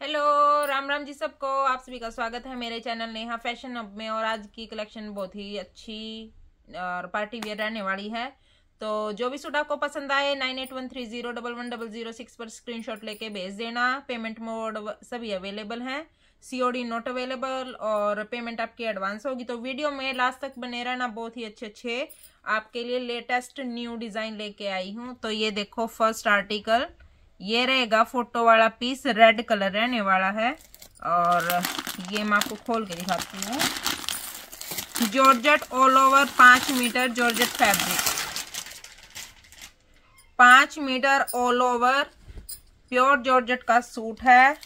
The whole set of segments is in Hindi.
हेलो, राम राम जी सबको। आप सभी का स्वागत है मेरे चैनल नेहा फ़ैशन अब में और आज की कलेक्शन बहुत ही अच्छी और पार्टी वेयर रहने वाली है। तो जो भी सूट आपको पसंद आए, nine eight one three zero double one double zero six पर स्क्रीनशॉट लेके भेज देना। पेमेंट मोड सभी अवेलेबल हैं। सीओडी नॉट अवेलेबल और पेमेंट आपकी एडवांस होगी। तो वीडियो में लास्ट तक बने रहना बहुत ही अच्छे अच्छे आपके लिए लेटेस्ट न्यू डिज़ाइन लेके आई हूँ। तो ये देखो फ़र्स्ट आर्टिकल ये रहेगा फ़ोटो वाला पीस, रेड कलर रहने वाला है। और ये मैं आपको खोल के दिखाती हूँ। जॉर्जेट ऑल ओवर पाँच मीटर जॉर्जेट फैब्रिक। पाँच meter all over pure georgette का सूट है।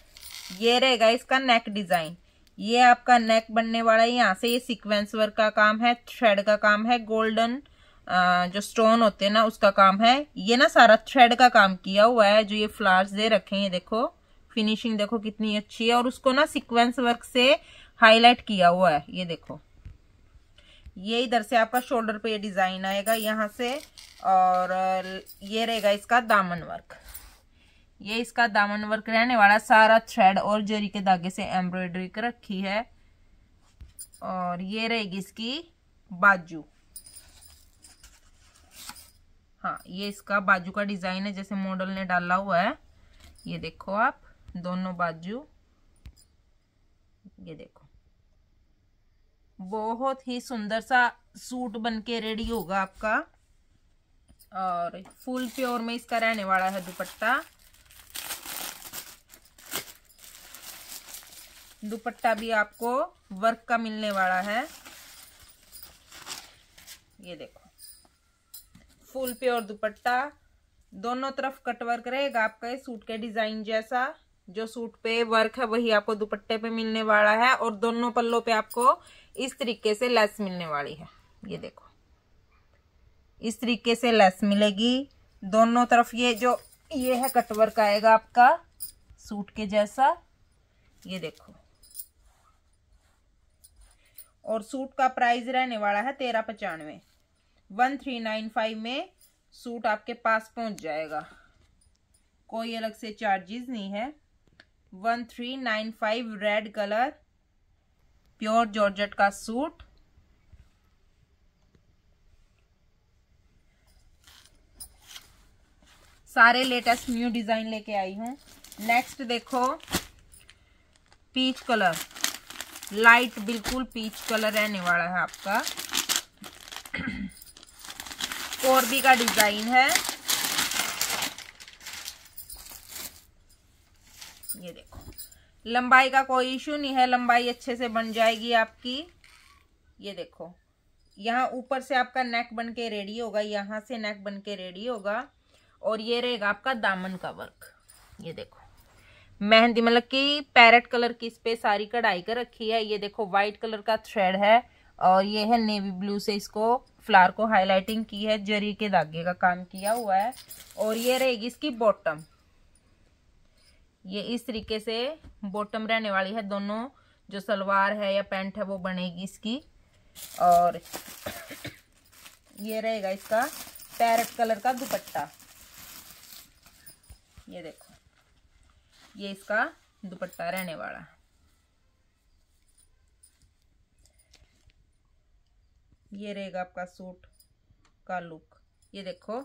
ये रहेगा इसका नेक डिज़ाइन ये आपका नेक बनने वाला है। यहाँ से ये सीक्वेंस वर्क का काम है थ्रेड का काम है गोल्डन जो स्टोन होते हैं ना, उसका काम है। ये ना सारा थ्रेड का काम किया हुआ है, जो ये फ्लावर्स दे रखे हैं, देखो। फिनिशिंग देखो कितनी अच्छी है, और उसको ना सीक्वेंस वर्क से हाईलाइट किया हुआ है। ये देखो। ये इधर से आपका शोल्डर पे ये डिज़ाइन आएगा, यहाँ से, और ये रहेगा इसका दामन वर्क ये इसका दामन वर्क रहने वाला सारा थ्रेड और जरी के धागे से एम्ब्रॉयडरी रखी है। और ये रहेगी इसकी बाजू। हाँ ये इसका बाजू का डिज़ाइन है, जैसे मॉडल ने डाला हुआ है। ये देखो आप, दोनों बाजू। ये देखो। बहुत ही सुंदर सा सूट बनके रेडी होगा आपका। और फुल प्योर में इसका रहने वाला है दुपट्टा। दुपट्टा भी आपको वर्क का मिलने वाला है। ये देखो। फुल प्योर दुपट्टा, दोनों तरफ़ कट वर्क रहेगा आपका ये सूट के डिज़ाइन जैसा। जो सूट पे वर्क है वही आपको दुपट्टे पे मिलने वाला है और दोनों पल्लों पे आपको इस तरीके से लेस मिलने वाली है। ये देखो। इस तरीके से लेस मिलेगी। दोनों तरफ़ ये जो ये है कटवर्क आएगा आपका सूट के जैसा। ये देखो। और सूट का प्राइस रहने वाला है तेरह पचानवे। वन थ्री नाइन फाइव में सूट आपके पास पहुँच जाएगा। कोई अलग से चार्जेस नहीं है। One three nine five red colour pure georgette का सूट सारे लेटेस्ट न्यू डिज़ाइन लेके आई हूँ। नेक्स्ट देखो पीच कलर लाइट बिल्कुल पीच कलर रहने वाला है आपका। कोरबी का डिज़ाइन है। ये देखो। लंबाई का कोई इशू नहीं है, लंबाई अच्छे से बन जाएगी आपकी। ये देखो। यहाँ ऊपर से आपका नेक बन के रेडी होगा, यहाँ से नेक बन के रेडी होगा और ये रहेगा आपका दामन का वर्क ये देखो। मेहंदी मतलब कि पैरेट कलर की इस पे सारी कढ़ाई कर रखी है। ये देखो व्हाइट कलर का थ्रेड है। और ये है नेवी ब्लू से इसको फ्लावर को हाईलाइटिंग की है, जरी के धागे का काम किया हुआ है। और ये रहेगी इसकी बॉटम। ये इस तरीके से बॉटम रहने वाली है दोनों। जो सलवार है या पैंट है वो बनेगी इसकी। और ये रहेगा इसका पैरेट कलर का दुपट्टा। ये देखो। ये इसका दुपट्टा रहने वाला है। ये रहेगा आपका सूट का लुक ये देखो.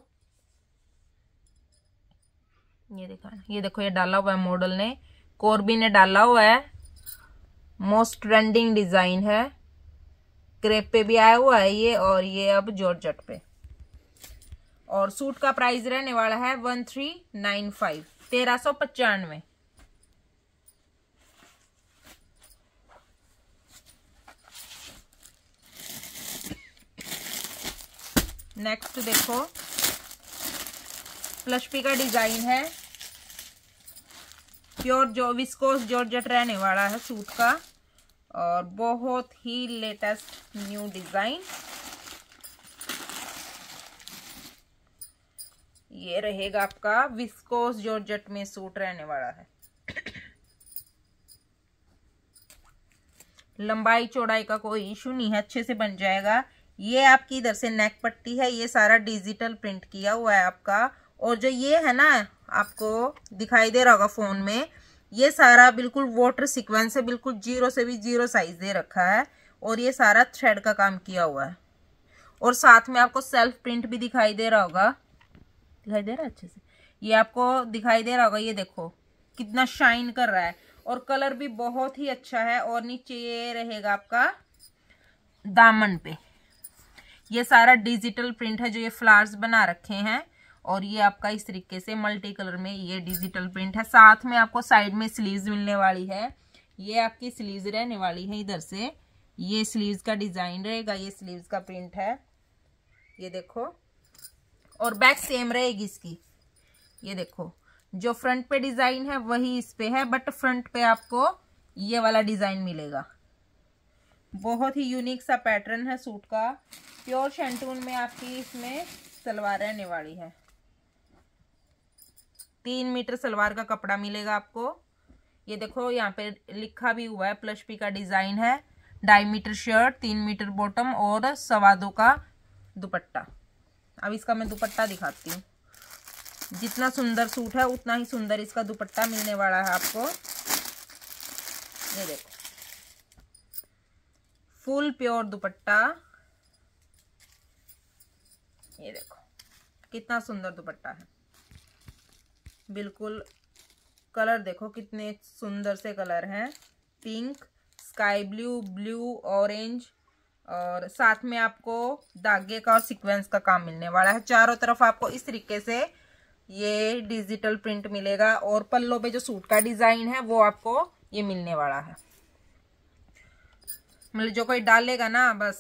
ये देखा, ये देखो, ये डाला हुआ है मॉडल ने. कोरबी ने डाला हुआ है. मोस्ट ट्रेंडिंग डिज़ाइन है. क्रेप पे भी आया हुआ है ये और ये अब जॉर्जट पे. और सूट का प्राइस रहने वाला है वन थ्री नाइन फाइव तेरह सौ पचानवे. नेक्स्ट देखो। प्लस पी का डिज़ाइन है। प्योर जो विस्कोस जॉर्जेट रहने वाला है सूट का। और बहुत ही लेटेस्ट न्यू डिज़ाइन ये रहेगा आपका विस्कोस जॉर्जेट में सूट रहने वाला है। लंबाई चौड़ाई का कोई इशू नहीं है, अच्छे से बन जाएगा। ये आपकी इधर से नेक पट्टी है, ये सारा डिजिटल प्रिंट किया हुआ है आपका। और जो ये है ना, आपको दिखाई दे रहा होगा फ़ोन में, ये सारा बिल्कुल वाटर सीक्वेंस है, बिल्कुल ज़ीरो से भी ज़ीरो साइज़ दे रखा है। और ये सारा थ्रेड का काम किया हुआ है। और साथ में आपको सेल्फ प्रिंट भी दिखाई दे रहा होगा। दिखाई दे रहा है अच्छे से? ये आपको दिखाई दे रहा होगा, ये देखो, कितना शाइन कर रहा है। और कलर भी बहुत ही अच्छा है, और नीचे ये रहेगा आपका दामन पे। ये सारा डिजिटल प्रिंट है जो ये फ्लावर्स बना रखे हैं और ये आपका इस तरीके से मल्टी कलर में ये डिजिटल प्रिंट है। साथ में आपको साइड में स्लीव्स मिलने वाली है। ये आपकी स्लीव्स रहने वाली है इधर से। ये स्लीव्स का डिज़ाइन रहेगा, ये स्लीव्स का प्रिंट है। ये देखो। और बैक सेम रहेगी इसकी। ये देखो। जो फ्रंट पे डिज़ाइन है, वही इस पे है बट फ्रंट पे आपको ये वाला डिज़ाइन मिलेगा। बहुत ही यूनिक सा पैटर्न है सूट का। प्योर शेंटून में आपकी इसमें सलवार रहने वाली है। तीन मीटर सलवार का कपड़ा मिलेगा आपको। ये देखो, यहाँ पे लिखा भी हुआ है प्लस पी का डिज़ाइन है। ढाई मीटर शर्ट तीन मीटर बॉटम और सवा दो का दुपट्टा। अब इसका मैं दुपट्टा दिखाती हूँ। जितना सुंदर सूट है, उतना ही सुंदर इसका दुपट्टा मिलने वाला है आपको। ये देखो। Full pure dupatta. ये देखो, कितना सुंदर दुपट्टा है। बिल्कुल कलर देखो, कितने सुंदर से कलर हैं। Pink, sky blue blue, orange, और साथ में आपको धागे का और सीक्वेंस का काम मिलने वाला है। चारों तरफ़ आपको इस तरीके से ये डिजिटल प्रिंट मिलेगा, और पल्लों पे जो सूट का डिज़ाइन है, वो आपको ये मिलने वाला है। मतलब जो कोई डालेगा ना, बस।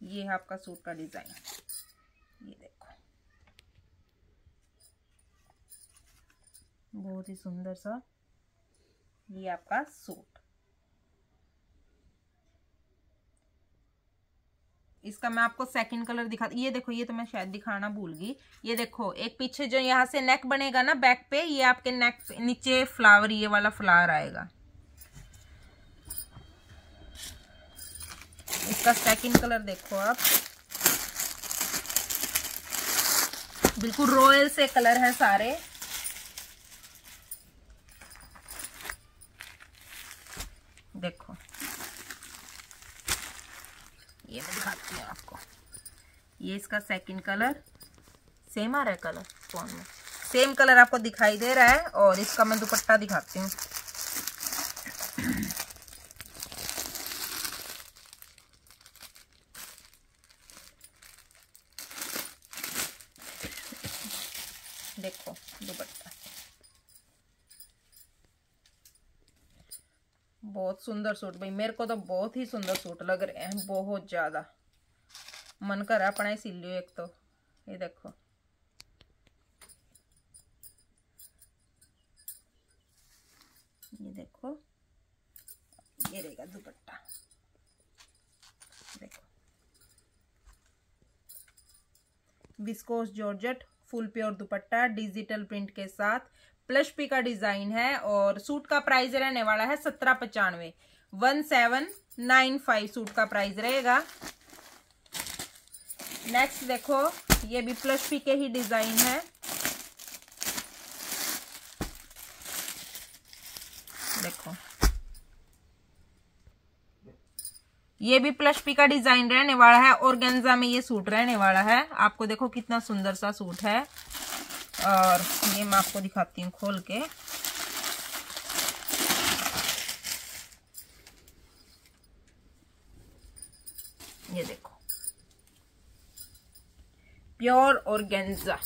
ये है आपका सूट का डिज़ाइन। ये देखो। बहुत ही सुंदर सा ये आपका सूट। इसका मैं आपको सेकंड कलर दिखा ये देखो, ये तो मैं शायद दिखाना भूल गई। ये देखो, एक पीछे जो यहाँ से नेक बनेगा ना बैक पे, ये आपके नेक नीचे फ्लावर ये वाला फ्लावर आएगा। इसका सेकंड कलर देखो आप। बिल्कुल रॉयल से कलर है सारे देखो ये मैं दिखाती हूँ आपको ये इसका सेकंड कलर सेम आ रहा है कलर फ़ोन में सेम कलर आपको दिखाई दे रहा है और इसका मैं दुपट्टा दिखाती हूँ। देखो, दुपट्टा। बहुत सुंदर सूट, भाई मेरे को तो बहुत ही सुंदर सूट लग रहे हैं, बहुत ज़्यादा। मन कर अपना ही सिल एक तो. ये देखो. ये देखो. ये रहेगा दुपट्टा. देखो. Viscose georgette full pure dupatta digital print के साथ. प्लस पी का डिज़ाइन है और सूट का प्राइस रहने वाला है सत्रह पचानवे. One seven nine five suit का प्राइस रहेगा. नेक्स्ट देखो, ये भी प्लस पी के ही डिज़ाइन है। देखो। ये भी प्लस पी का डिज़ाइन रहने वाला है, और गेंजा में ये सूट रहने वाला है। आपको देखो कितना सुंदर सा सूट है। और ये मैं आपको दिखाती हूँ खोल के। ये देखो। प्योर और गेंजा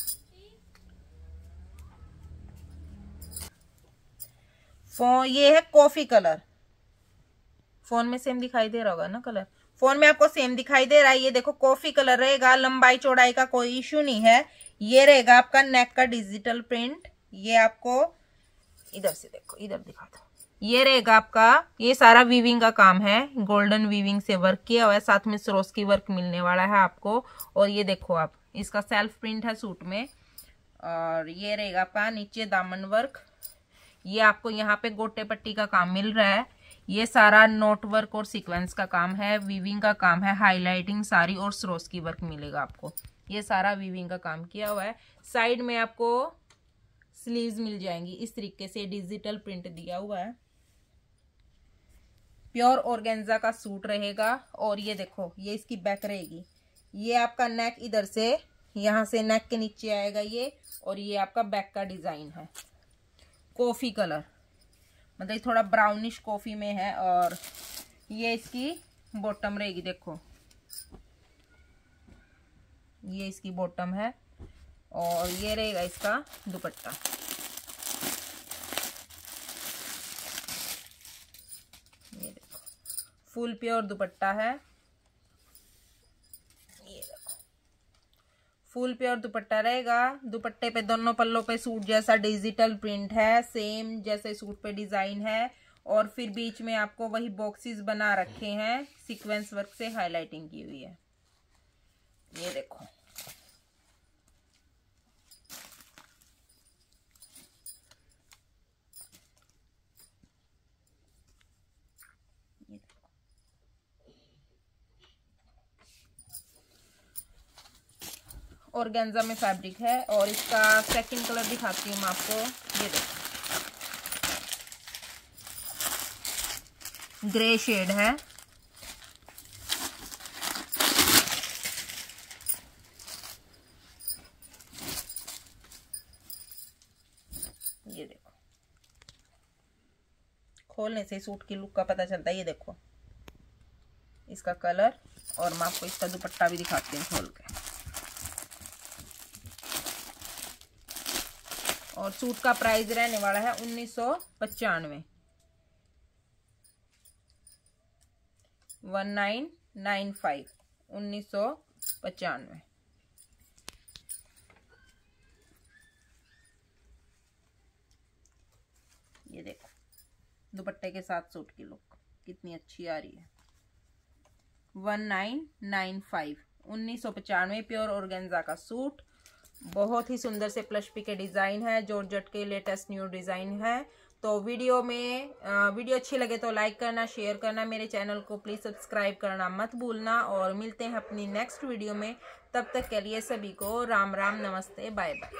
ये है कॉफ़ी कलर। फ़ोन में सेम दिखाई दे रहा होगा ना कलर? फ़ोन में आपको सेम दिखाई दे रहा है। ये देखो, कॉफ़ी कलर रहेगा, लंबाई चौड़ाई का कोई इश्यू नहीं है। ये रहेगा आपका नेक का डिजिटल प्रिंट ये आपको, इधर से देखो, इधर दिखा दो ये रहेगा आपका, ये सारा वीविंग का काम है। गोल्डन वीविंग से वर्क किया हुआ है। साथ में सरोस की वर्क मिलने वाला है आपको। और ये देखो आप इसका सेल्फ प्रिंट है सूट में। और ये रहेगा आपका नीचे दामन वर्क। ये आपको यहाँ पे गोटे पट्टी का काम मिल रहा है। ये सारा नोट वर्क और सीक्वेंस का काम है वीविंग का काम है हाईलाइटिंग सारी और स्रोस की वर्क मिलेगा आपको। ये सारा वीविंग का काम किया हुआ है। साइड में आपको स्लीव्स मिल जाएँगी। इस तरीके से डिजिटल प्रिंट दिया हुआ है। प्योर ऑर्गेन्जा का सूट रहेगा। और ये देखो, ये इसकी बैक रहेगी। ये आपका नेक इधर से, यहाँ से नेक के नीचे आएगा ये, और ये आपका बैक का डिज़ाइन है। कॉफ़ी कलर मतलब ये थोड़ा ब्राउनिश कॉफ़ी में है, और ये इसकी बॉटम रहेगी, देखो। ये इसकी बॉटम है, और ये रहेगा इसका दुपट्टा। ये देखो फुल प्योर दुपट्टा है ये देखो फुल प्योर दुपट्टा रहेगा। दुपट्टे पे दोनों पल्लों पे सूट जैसा डिजिटल प्रिंट है, सेम जैसे सूट पे डिज़ाइन है। और फिर बीच में आपको वही बॉक्सेस बना रखे हैं सीक्वेंस वर्क से हाईलाइटिंग की हुई है ये देखो और गेंजा में फैब्रिक है और इसका सेकंड कलर दिखाती हूँ मैं आपको। ये देखो। ग्रे शेड है। ये देखो। खोलने से सूट की लुक का पता चलता है, ये देखो। इसका कलर और मैं आपको इसका दुपट्टा भी दिखाती हूँ खोल के। और सूट का प्राइस रहने वाला है उन्नीस सौ पचानवे। वन नाइन नाइन फाइव उन्नीस सौ पचानवे। ये देखो, दुपट्टे के साथ सूट की लुक कितनी अच्छी आ रही है। वन नाइन नाइन फाइव उन्नीस सौ पचानवे प्योर ऑर्गेन्जा का सूट बहुत ही सुंदर से प्लश पी के डिज़ाइन है, जॉर्जट के लेटेस्ट न्यू डिज़ाइन है। तो वीडियो में वीडियो अच्छी लगे तो लाइक करना शेयर करना मेरे चैनल को। प्लीज़ सब्सक्राइब करना मत भूलना और मिलते हैं अपनी नेक्स्ट वीडियो में। तब तक के लिए सभी को राम राम, नमस्ते बाय बाय